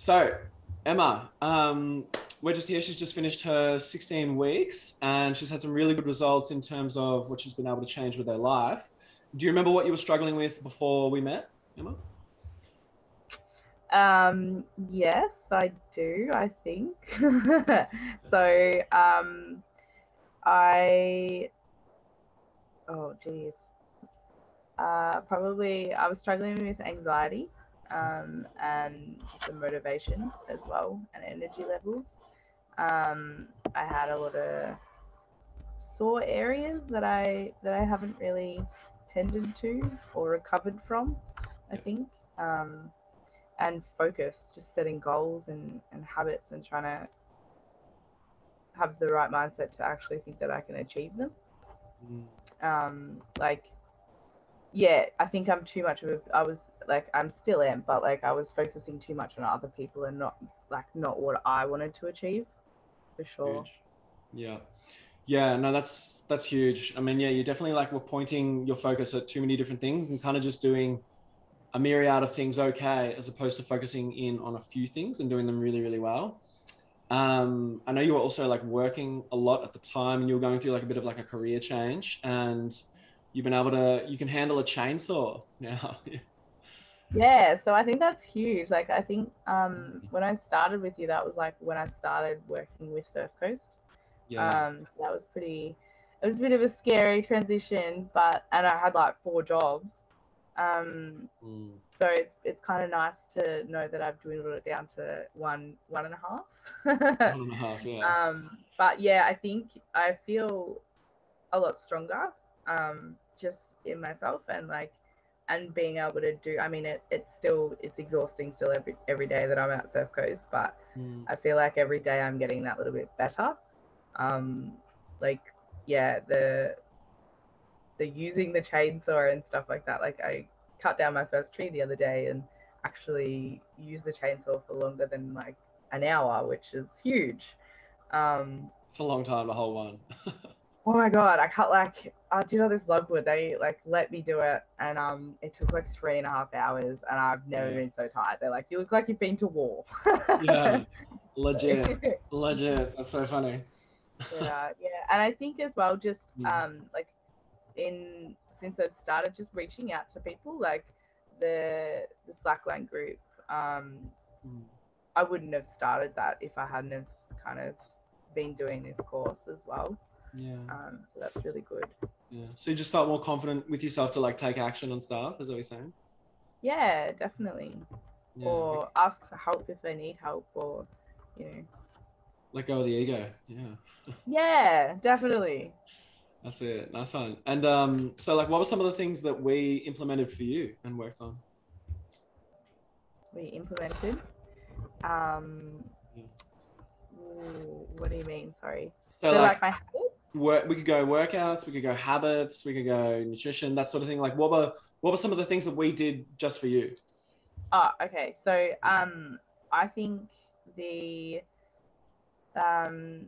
So, Emma, um, we're just here. She's just finished her 16 weeks and she's had some really good results in terms of what she's been able to change with her life. Do you remember what you were struggling with before we met, Emma? Um, yes, I do, I think. so, um, I, oh, geez. Uh, probably I was struggling with anxiety um, and the motivation as well and energy levels. Um, I had a lot of sore areas that I that I haven't really tended to or recovered from. I think um, and focus, just setting goals and, and habits and trying to have the right mindset to actually think that I can achieve them. Mm. Um, like yeah, I think I'm too much of a. I was like, I'm still am, but like, I was focusing too much on other people and not like not what I wanted to achieve, for sure. Huge. Yeah, yeah, no, that's that's huge. I mean, yeah, you definitely like were pointing your focus at too many different things and kind of just doing a myriad of things okay, as opposed to focusing in on a few things and doing them really, really well. Um, I know you were also like working a lot at the time, and you were going through like a bit of like a career change and you've been able to you can handle a chainsaw now. yeah, so I think that's huge. Like I think um, when I started with you, that was like when I started working with Surf Coast. Yeah. Um, so that was pretty. It was a bit of a scary transition, but and I had like four jobs. Um, mm. So it's it's kind of nice to know that I've dwindled it down to one one and a half. one and a half, yeah. Um, but yeah, I think I feel a lot stronger um, just in myself and like and being able to do i mean it, it's still it's exhausting still every every day that i'm out surf coast but mm. i feel like every day i'm getting that little bit better. Um like yeah the the using the chainsaw and stuff like that like i cut down my first tree the other day and actually use the chainsaw for longer than like an hour which is huge. Um it's a long time to hold one oh my god, I cut like I did all this logwood. They like let me do it, and um, it took like three and a half hours, and I've never yeah. been so tired. They're like, you look like you've been to war. yeah, legit, legit. That's so funny. yeah, yeah, and I think as well, just mm. um, like in since I've started just reaching out to people, like the the Slackline group. Um, mm. I wouldn't have started that if I hadn't have kind of been doing this course as well. Yeah. Um, so that's really good. Yeah. So you just felt more confident with yourself to like take action on stuff, is what you're saying? Yeah, definitely. Yeah. Or ask for help if they need help, or you know. Let go of the ego. Yeah. yeah, definitely. That's it. Nice one. And um, so like, what were some of the things that we implemented for you and worked on? We implemented. Um, yeah. what do you mean? Sorry. So, so like, like, my habits work, we could go workouts, we could go habits, we could go nutrition, that sort of thing. Like what were what were some of the things that we did just for you? Oh, okay. So um I think the um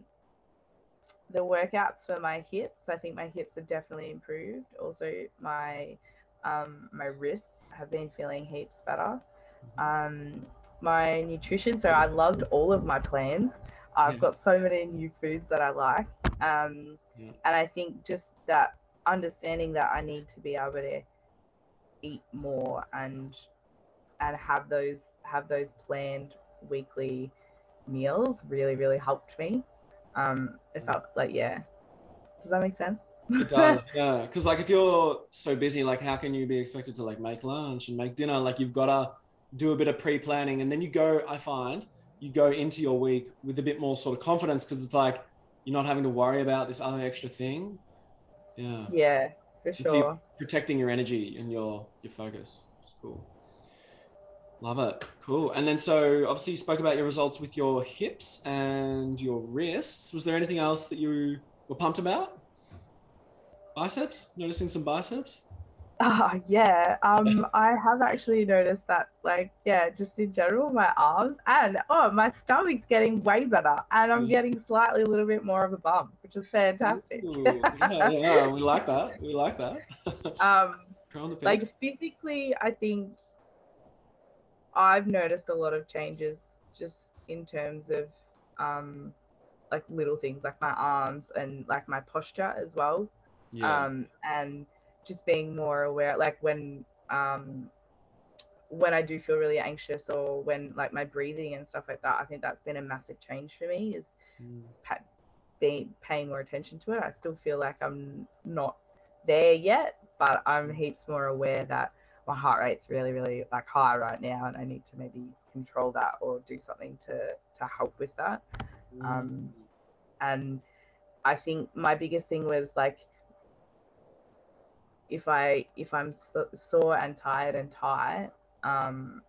the workouts for my hips, I think my hips have definitely improved. Also my um my wrists have been feeling heaps better. Um my nutrition, so I loved all of my plans. I've yeah. got so many new foods that I like. Um, yeah. And I think just that understanding that I need to be able to eat more and and have those have those planned weekly meals really really helped me. Um, it felt like yeah. Does that make sense? it does, yeah. Because like if you're so busy, like how can you be expected to like make lunch and make dinner? Like you've got to do a bit of pre-planning, and then you go. I find you go into your week with a bit more sort of confidence because it's like you're not having to worry about this other extra thing. Yeah. Yeah, for sure. protecting your energy and your your focus. It's cool. Love it. Cool. And then so obviously you spoke about your results with your hips and your wrists. Was there anything else that you were pumped about? Biceps? Noticing some biceps? Oh, yeah. Um, I have actually noticed that, like, yeah, just in general, my arms and oh, my stomach's getting way better, and I'm mm. getting slightly a little bit more of a bump, which is fantastic. Ooh, yeah, yeah, we like that. We like that. um, like physically, I think I've noticed a lot of changes just in terms of um, like little things like my arms and like my posture as well. Yeah. Um, and just being more aware, like when um, when I do feel really anxious or when like my breathing and stuff like that, I think that's been a massive change for me. Is Mm. pa- being paying more attention to it. I still feel like I'm not there yet, but I'm heaps more aware that my heart rate's really, really like high right now, and I need to maybe control that or do something to to help with that. Um, and I think my biggest thing was like if I if I'm so, sore and tired and tight, um,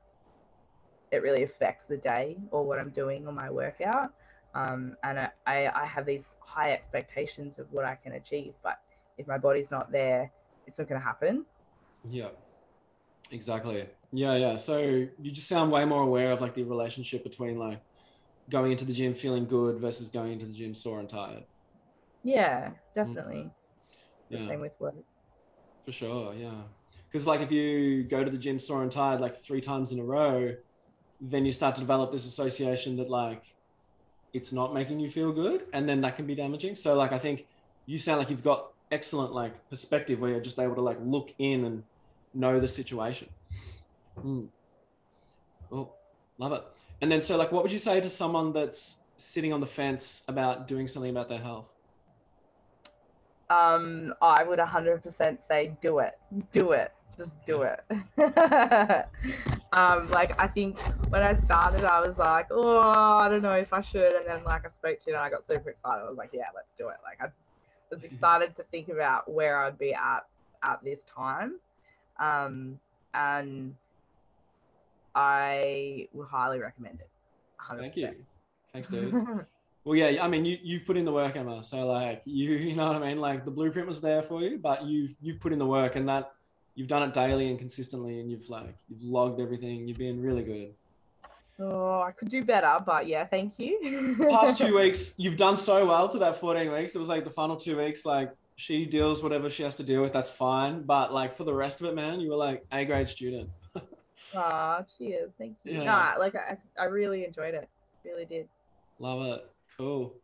it really affects the day or what I'm doing or my workout. Um, and I, I, I have these high expectations of what I can achieve, but if my body's not there, it's not going to happen. Yeah, exactly. Yeah, yeah. So you just sound way more aware of like the relationship between like going into the gym feeling good versus going into the gym sore and tired. Yeah, definitely. The Yeah, same with work. For sure. Yeah. Because like if you go to the gym sore and tired like three times in a row, then you start to develop this association that like it's not making you feel good, and then that can be damaging. So like I think you sound like you've got excellent like perspective where you're just able to like look in and know the situation. Mm. Cool. Love it. And then so like what would you say to someone that's sitting on the fence about doing something about their health? Um, I would 100% say do it. Do it. Just do it. um, like I think when I started, I was like, oh, I don't know if I should. And then like I spoke to you and I got super excited. I was like, yeah, let's do it. Like I was excited to think about where I'd be at at this time. Um, and I would highly recommend it. 100%. Thank you. Thanks, dude. Well, yeah, I mean, you you've put in the work, Emma. So like, you you know what I mean. Like the blueprint was there for you, but you've you've put in the work, and that you've done it daily and consistently, and you've like you've logged everything. You've been really good. oh, I could do better, but yeah, thank you. Past two weeks, you've done so well to that 14 weeks. It was like the final two weeks, like she deals whatever she has to deal with. That's fine. But like for the rest of it, man, you were like A grade student. Aw, cheers. Thank you. Yeah. Nah, like I, I really enjoyed it. Really did. Love it. Cool.